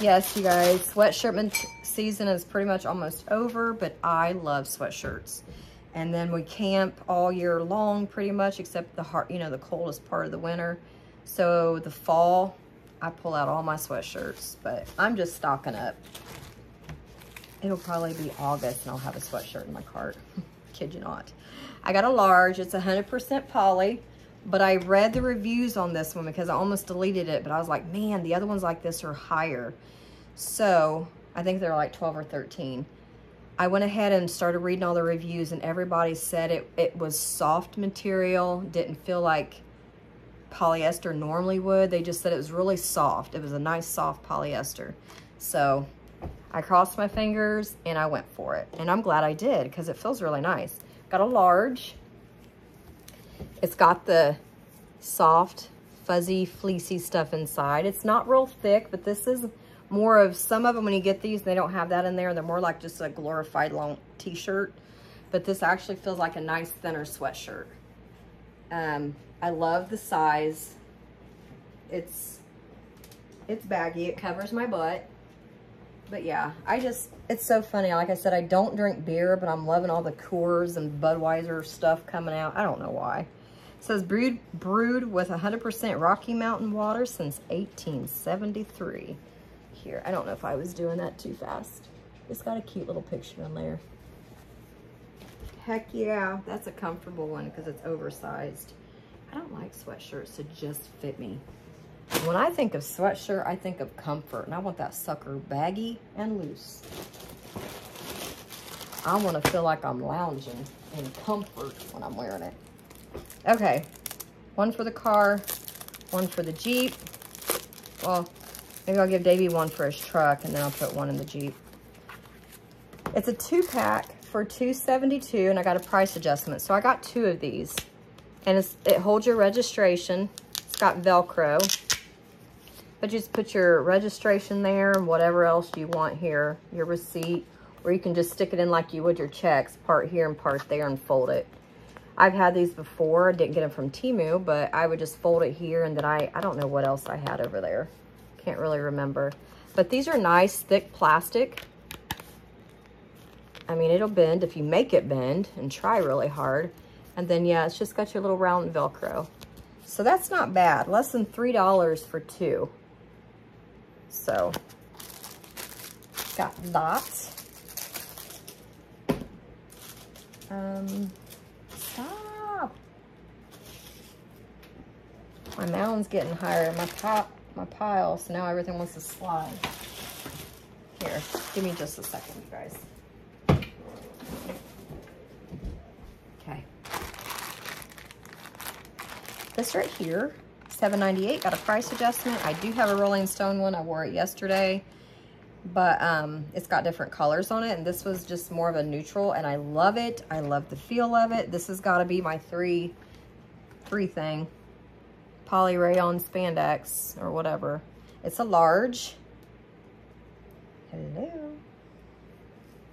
Yes, you guys, sweatshirt season is pretty much almost over, but I love sweatshirts. And then we camp all year long pretty much, except the heart, you know, the coldest part of the winter. So the fall, I pull out all my sweatshirts, but I'm just stocking up. It'll probably be August and I'll have a sweatshirt in my cart. Kid you not. I got a large. It's 100% poly, but I read the reviews on this one because I almost deleted it, but I was like, man, the other ones like this are higher. So I think they're like 12 or 13. I went ahead and started reading all the reviews and everybody said it, it was soft material, didn't feel like polyester normally would. They just said it was really soft. It was a nice soft polyester. So I crossed my fingers and I went for it. And I'm glad I did because it feels really nice. Got a large. It's got the soft, fuzzy, fleecy stuff inside. It's not real thick, but this is more of, some of them when you get these, they don't have that in there. They're more like just a glorified long t-shirt. But this actually feels like a nice thinner sweatshirt. Um, I love the size. It's, it's baggy. It covers my butt. But yeah, I just, it's so funny. Like I said, I don't drink beer, but I'm loving all the Coors and Budweiser stuff coming out. I don't know why. It says brewed, brewed with 100% Rocky Mountain water since 1873. Here, I don't know if I was doing that too fast. It's got a cute little picture in there. Heck yeah, that's a comfortable one because it's oversized. I don't like sweatshirts to just fit me. When I think of sweatshirt, I think of comfort, and I want that sucker baggy and loose. I want to feel like I'm lounging in comfort when I'm wearing it. Okay, one for the car, one for the Jeep. Well, maybe I'll give Davey one for his truck, and then I'll put one in the Jeep. It's a two-pack for 272 and I got a price adjustment. So I got two of these. And it holds your registration. It's got Velcro. But you just put your registration there and whatever else you want here, your receipt, or you can just stick it in like you would your checks, part here and part there and fold it. I've had these before, I didn't get them from Temu, but I would just fold it here and then I, I don't know what else I had over there. Can't really remember. But these are nice, thick plastic. I mean, it'll bend if you make it bend and try really hard. And then, yeah, it's just got your little round Velcro. So that's not bad. Less than $3 for two. So, got that. Um, stop. My mound's getting higher. My top, my pile, so now everything wants to slide. Here, give me just a second, you guys. Okay. This right here $7.98. Got a price adjustment. I do have a Rolling Stone one. I wore it yesterday. But um, it's got different colors on it. And this was just more of a neutral. And I love it. I love the feel of it. This has got to be my three, three thing. Poly rayon spandex or whatever. It's a large. Hello.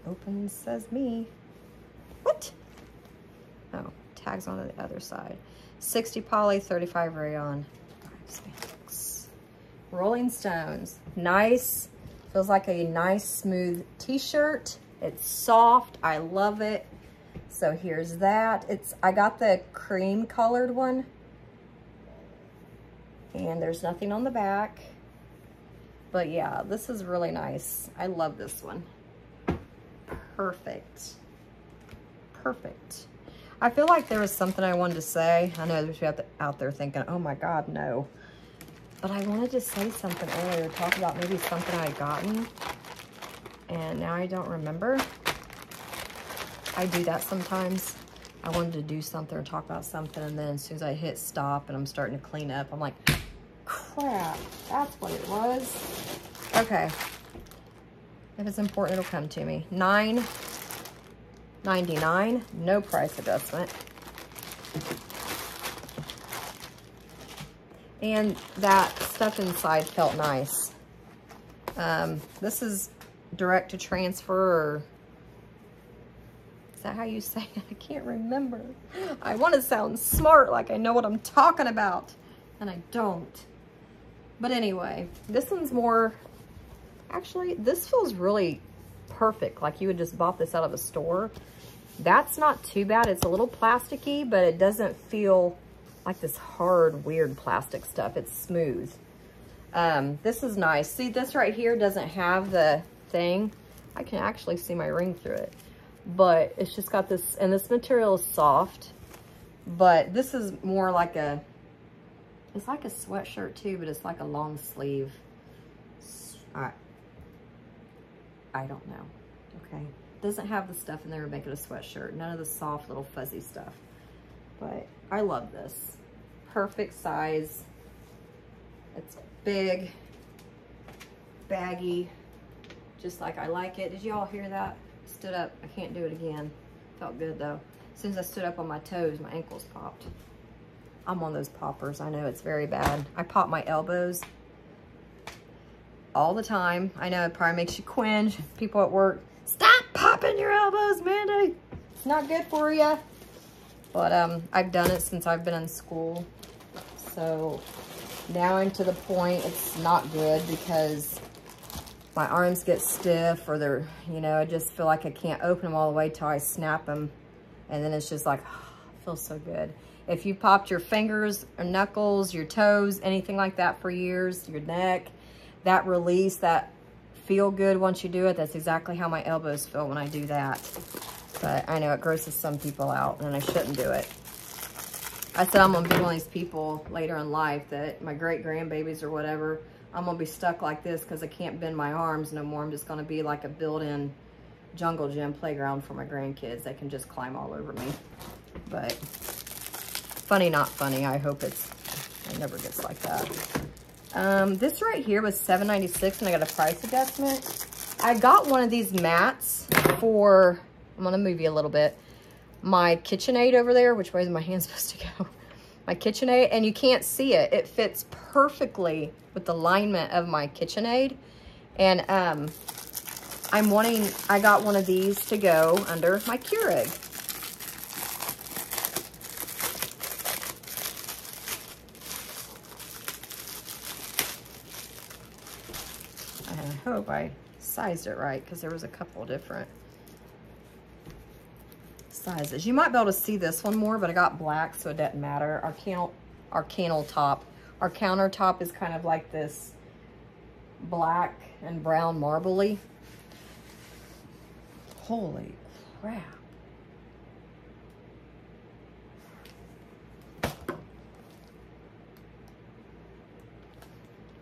Open says me. What? Oh, tags on the other side. 60 poly, 35 rayon. Spandex. Rolling Stones. Nice. Feels like a nice, smooth t-shirt. It's soft. I love it. So here's that. It's I got the cream colored one. And there's nothing on the back. But yeah, this is really nice. I love this one. Perfect. Perfect. I feel like there was something I wanted to say. I know there's people out there thinking, oh my God, no. But I wanted to say something earlier, talk about maybe something I had gotten. And now I don't remember. I do that sometimes. I wanted to do something or talk about something, and then as soon as I hit stop and I'm starting to clean up, I'm like, crap, that's what it was. Okay. If it's important, it'll come to me. Nine 99 no price adjustment. And that stuff inside felt nice. Um, this is direct to transfer is that how you say it? I can't remember. I want to sound smart like I know what I'm talking about and I don't. But anyway, this one's more, actually, this feels really perfect. Like you would just bought this out of a store. That's not too bad. It's a little plasticky, but it doesn't feel like this hard, weird plastic stuff. It's smooth. Um, this is nice. See, this right here doesn't have the thing. I can actually see my ring through it. But it's just got this, and this material is soft. But this is more like a, it's like a sweatshirt too, but it's like a long sleeve. I, I don't know, okay? Doesn't have the stuff in there to make it a sweatshirt. None of the soft little fuzzy stuff. But I love this. Perfect size. It's big, baggy, just like I like it. Did you all hear that? Stood up. I can't do it again. Felt good though. As soon as I stood up on my toes, my ankles popped. I'm on those poppers. I know it's very bad. I pop my elbows all the time. I know it probably makes you cringe. People at work, stop popping your elbows, Mandy. It's not good for you. But um, I've done it since I've been in school. So now I'm to the point it's not good because my arms get stiff or they're, you know, I just feel like I can't open them all the way till I snap them. And then it's just like, oh, feels so good. If you popped your fingers or knuckles, your toes, anything like that for years, your neck, that release, that feel good once you do it, that's exactly how my elbows feel when I do that. But I know it grosses some people out and I shouldn't do it. I said I'm gonna be one of these people later in life that my great grandbabies or whatever, I'm gonna be stuck like this because I can't bend my arms no more. I'm just gonna be like a built-in jungle gym playground for my grandkids. They can just climb all over me. But funny, not funny. I hope it's, it never gets like that. Um, this right here was $7.96 and I got a price adjustment. I got one of these mats for, I'm gonna move you a little bit, my KitchenAid over there. Which way is my hand supposed to go? My KitchenAid, and you can't see it. It fits perfectly with the alignment of my KitchenAid. And um, I'm wanting, I got one of these to go under my Keurig. I hope I sized it right because there was a couple different sizes. You might be able to see this one more, but I got black, so it doesn't matter. Our, can our candle top. Our countertop is kind of like this black and brown marbly. Holy crap.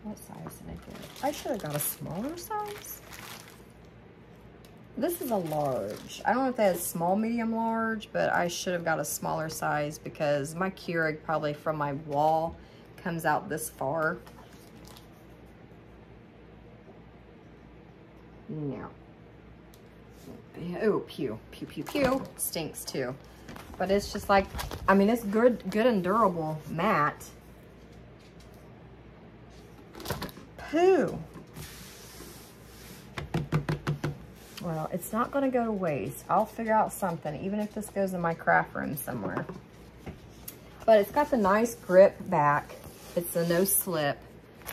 What size did I get? I should have got a smaller size. This is a large. I don't know if that is small, medium, large, but I should have got a smaller size because my Keurig probably from my wall comes out this far. No. Oh, pew, pew, pew, pew. Stinks too. But it's just like, I mean, it's good, good and durable mat. Well, it's not going to go to waste. I'll figure out something, even if this goes in my craft room somewhere. But it's got the nice grip back. It's a no slip.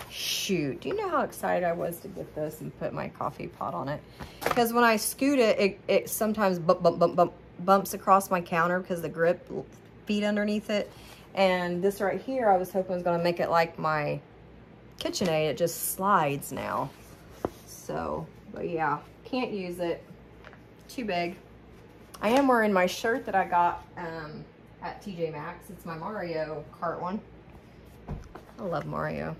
Shoot, do you know how excited I was to get this and put my coffee pot on it? Because when I scoot it, it, it sometimes bump, bump, bump, bump, bumps across my counter because the grip feet underneath it. And this right here, I was hoping was going to make it like my KitchenAid. It just slides now. So, but yeah, can't use it. Too big. I am wearing my shirt that I got um, at TJ Maxx. It's my Mario Kart one. I love Mario.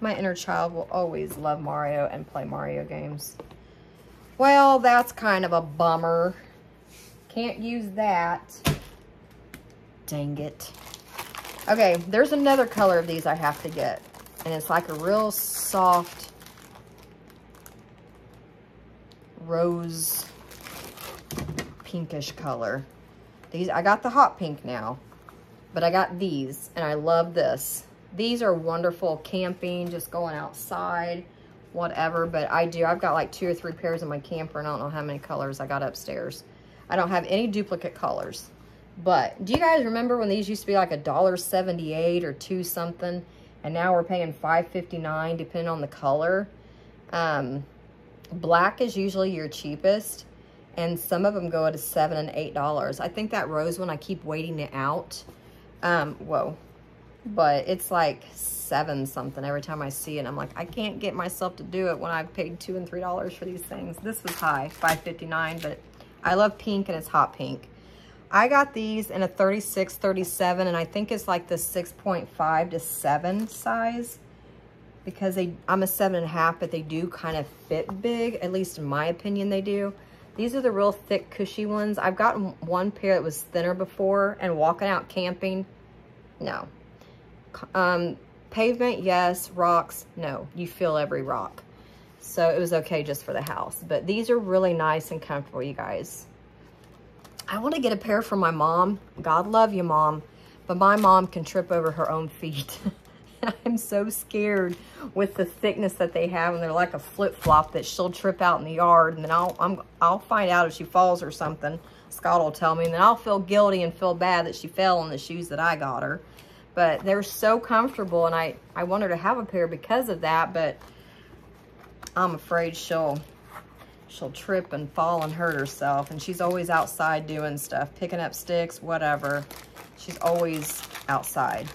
My inner child will always love Mario and play Mario games. Well, that's kind of a bummer. Can't use that. Dang it. Okay, there's another color of these I have to get. And it's like a real soft rose pinkish color. These, I got the hot pink now, but I got these and I love this. These are wonderful camping, just going outside whatever, but I do. I've got like two or three pairs in my camper and I don't know how many colors I got upstairs. I don't have any duplicate colors. But do you guys remember when these used to be like a dollar seventy-eight or two something? And now we're paying five fifty-nine depending on the color. Um, black is usually your cheapest. And some of them go to seven and eight dollars. I think that rose one, I keep waiting it out. Um, whoa. But it's like seven something every time I see it. I'm like, I can't get myself to do it when I've paid two and three dollars for these things. This was high, five fifty nine, but I love pink and it's hot pink. I got these in a 36, 37, and I think it's like the 6.5 to 7 size because they I'm a seven and a half, but they do kind of fit big, at least in my opinion they do. These are the real thick, cushy ones. I've gotten one pair that was thinner before, and walking out camping, no. Um, pavement, yes. Rocks, no. You feel every rock. So it was okay just for the house. But these are really nice and comfortable, you guys. I want to get a pair for my mom. God love you, mom. But my mom can trip over her own feet. And I'm so scared with the thickness that they have, and they're like a flip-flop that she'll trip out in the yard, and then I'll I'm, I'll find out if she falls or something. Scott will tell me, and then I'll feel guilty and feel bad that she fell in the shoes that I got her. But they're so comfortable, and I, I want her to have a pair because of that, but I'm afraid she'll she'll trip and fall and hurt herself. And she's always outside doing stuff, picking up sticks, whatever. She's always outside.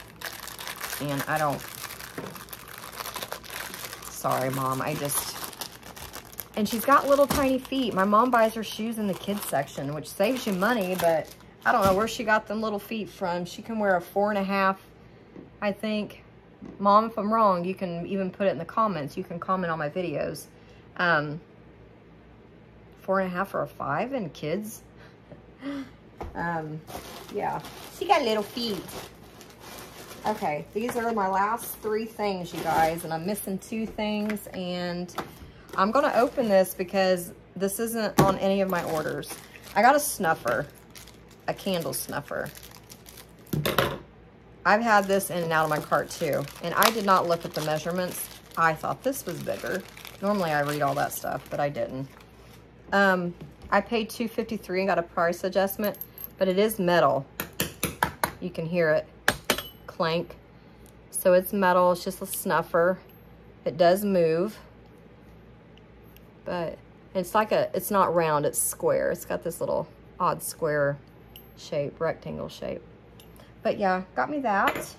And I don't, sorry, Mom. I just, and she's got little tiny feet. My mom buys her shoes in the kids section, which saves you money, but I don't know where she got them little feet from. She can wear a four and a half, I think. Mom, if I'm wrong, you can even put it in the comments. You can comment on my videos. Um, four and a half or a five and kids. um, yeah. She got little feet. Okay, these are my last three things, you guys, and I'm missing two things, and I'm going to open this because this isn't on any of my orders. I got a snuffer, a candle snuffer. I've had this in and out of my cart too, and I did not look at the measurements. I thought this was bigger. Normally I read all that stuff, but I didn't. Um, I paid 253 and got a price adjustment, but it is metal. You can hear it clank. So it's metal, it's just a snuffer. It does move, but it's like a, it's not round, it's square. It's got this little odd square shape, rectangle shape. But yeah, got me that.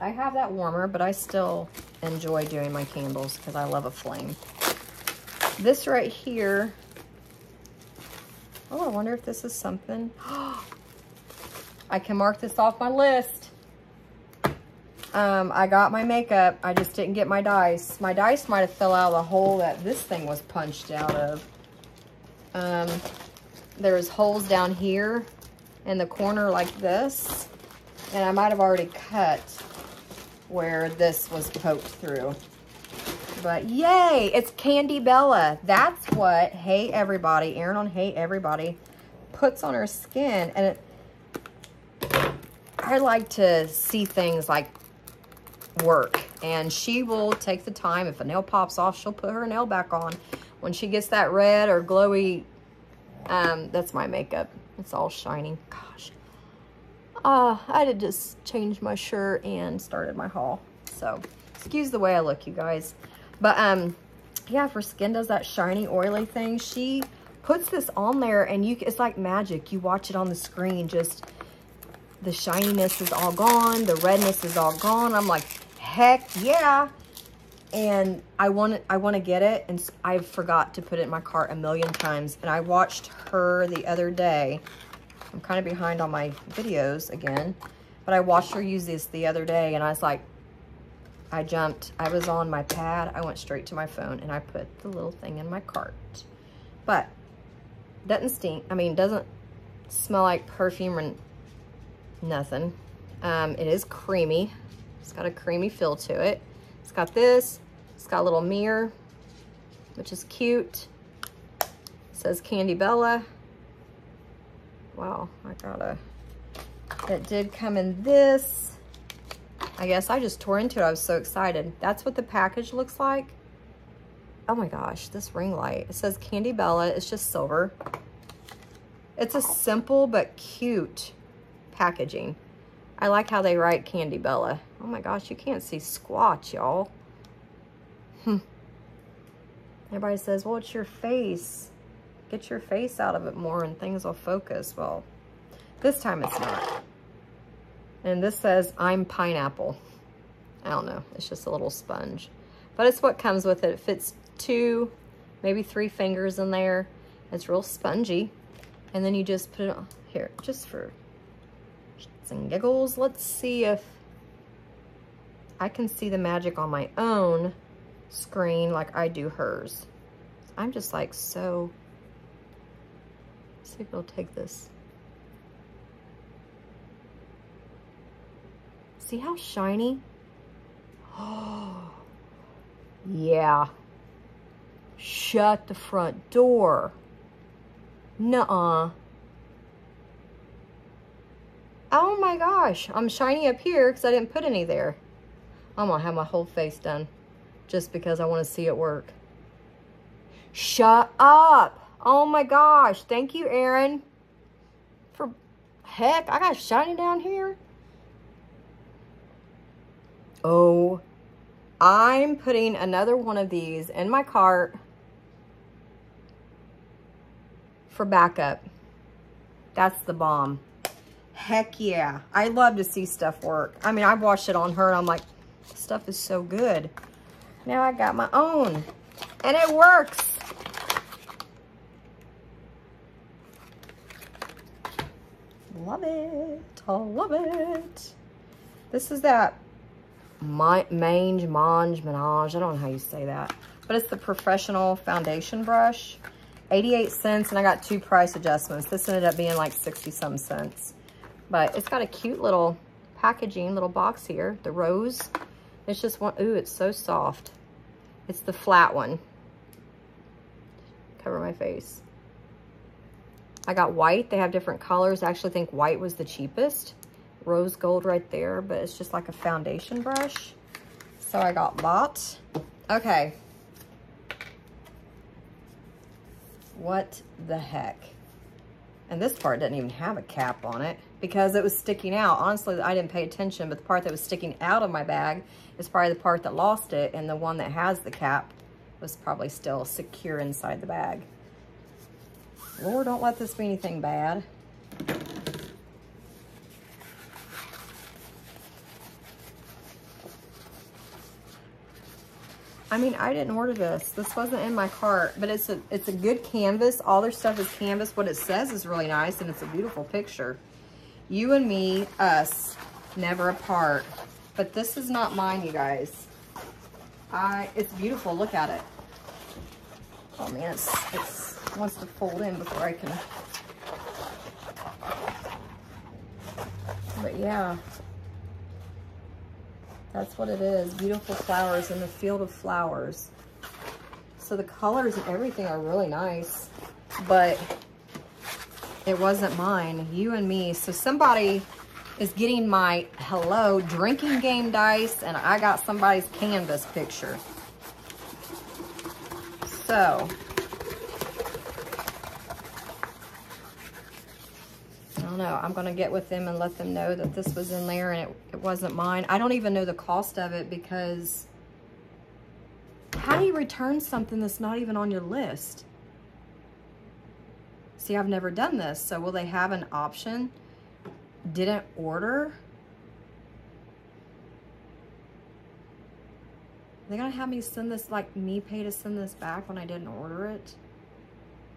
I have that warmer, but I still enjoy doing my candles because I love a flame. This right here, oh, I wonder if this is something. I can mark this off my list. Um, I got my makeup. I just didn't get my dice. My dice might have fell out of the hole that this thing was punched out of. Um, there's holes down here in the corner like this. And I might have already cut where this was poked through. But yay, it's Candy Bella. That's what Hey Everybody, Erin on Hey Everybody, puts on her skin. And it, I like to see things like work. And she will take the time. If a nail pops off, she'll put her nail back on. When she gets that red or glowy, um, that's my makeup. It's all shining. Gosh. Uh, I did just change my shirt and started my haul. So, excuse the way I look, you guys. But, um, yeah, for skin does that shiny, oily thing, she puts this on there and you it's like magic. You watch it on the screen, just the shininess is all gone. The redness is all gone. I'm like, heck yeah. And I want I want to get it, and I forgot to put it in my cart a million times. And I watched her the other day. I'm kind of behind on my videos again, but I watched her use this the other day, and I was like, I jumped. I was on my pad. I went straight to my phone, and I put the little thing in my cart. But doesn't stink. I mean, doesn't smell like perfume or nothing. Um, it is creamy. It's got a creamy feel to it. It's got this. It's got a little mirror, which is cute. It says Candy Bella. Wow, I got a, it did come in this. I guess I just tore into it. I was so excited. That's what the package looks like. oh my gosh, this ring light. It says Candy Bella. It's just silver. It's a simple but cute packaging. I like how they write Candy Bella. Oh my gosh, you can't see squat, y'all. Hmm. Everybody says, well, it's your face. Get your face out of it more and things will focus. Well, this time it's not. And this says, I'm pineapple. I don't know. It's just a little sponge. But it's what comes with it. It fits two, maybe three fingers in there. It's real spongy. And then you just put it on here, just for and giggles. Let's see if I can see the magic on my own screen like I do hers. I'm just like so, see if it'll take this. See how shiny? Oh, yeah. Shut the front door. Nuh-uh. Oh my gosh, I'm shiny up here because I didn't put any there. I'm gonna have my whole face done just because I want to see it work. Shut up. Oh my gosh. Thank you, Aaron. For heck, I got shiny down here. Oh, I'm putting another one of these in my cart for backup. That's the bomb. Heck yeah. I love to see stuff work. I mean, I've watched it on her and I'm like, stuff is so good. Now I got my own and it works. Love it. I love it. This is that mange, mange, menage. I don't know how you say that. But it's the professional foundation brush. 88 cents and I got two price adjustments. This ended up being like 60 some cents. But it's got a cute little packaging, little box here. The rose. It's just one, ooh, it's so soft. It's the flat one. Cover my face. I got white. They have different colors. I actually think white was the cheapest. Rose gold right there, but it's just like a foundation brush. So I got that. Okay, What the heck? And this part didn't even have a cap on it because it was sticking out. Honestly, I didn't pay attention, but the part that was sticking out of my bag is probably the part that lost it, and the one that has the cap was probably still secure inside the bag. Lord, don't let this be anything bad. I mean, I didn't order this. This wasn't in my cart, but it's a it's a good canvas. All their stuff is canvas. What it says is really nice, and it's a beautiful picture. You and me, us, never apart. But this is not mine, you guys. I It's beautiful. Look at it. Oh, man, it's, it's wants to fold in before I can... But, yeah. That's what it is. Beautiful flowers in the field of flowers. So the colors and everything are really nice, but it wasn't mine. You and me. So somebody is getting my hello drinking game dice and I got somebody's canvas picture. So don't know. I'm going to get with them and let them know that this was in there and it, it wasn't mine. I don't even know the cost of it because how do you return something that's not even on your list? See, I've never done this. So will they have an option? Didn't order? They're going to have me send this, like me pay to send this back when I didn't order it?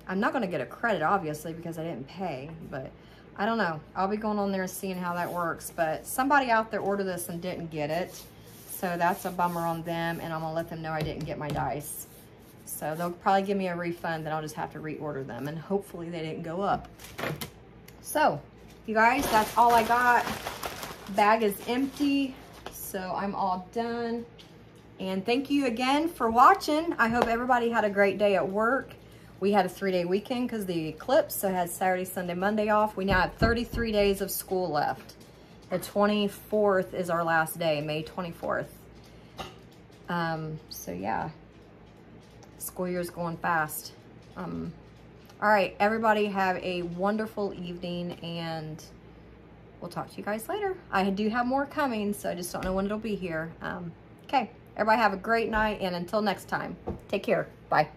I'm not going to get a credit, obviously, because I didn't pay, but I don't know. I'll be going on there and seeing how that works. But somebody out there ordered this and didn't get it. So that's a bummer on them. And I'm going to let them know I didn't get my dice. So they'll probably give me a refund. Then I'll just have to reorder them. And hopefully they didn't go up. So, you guys, that's all I got. Bag is empty. So I'm all done. And thank you again for watching. I hope everybody had a great day at work. We had a three-day weekend because the eclipse, so I had Saturday, Sunday, Monday off. We now have 33 days of school left. The 24th is our last day, May 24th. Um, so yeah, school year's going fast. Um, all right, everybody have a wonderful evening and we'll talk to you guys later. I do have more coming, so I just don't know when it'll be here. Um, okay, everybody have a great night and until next time, take care. Bye.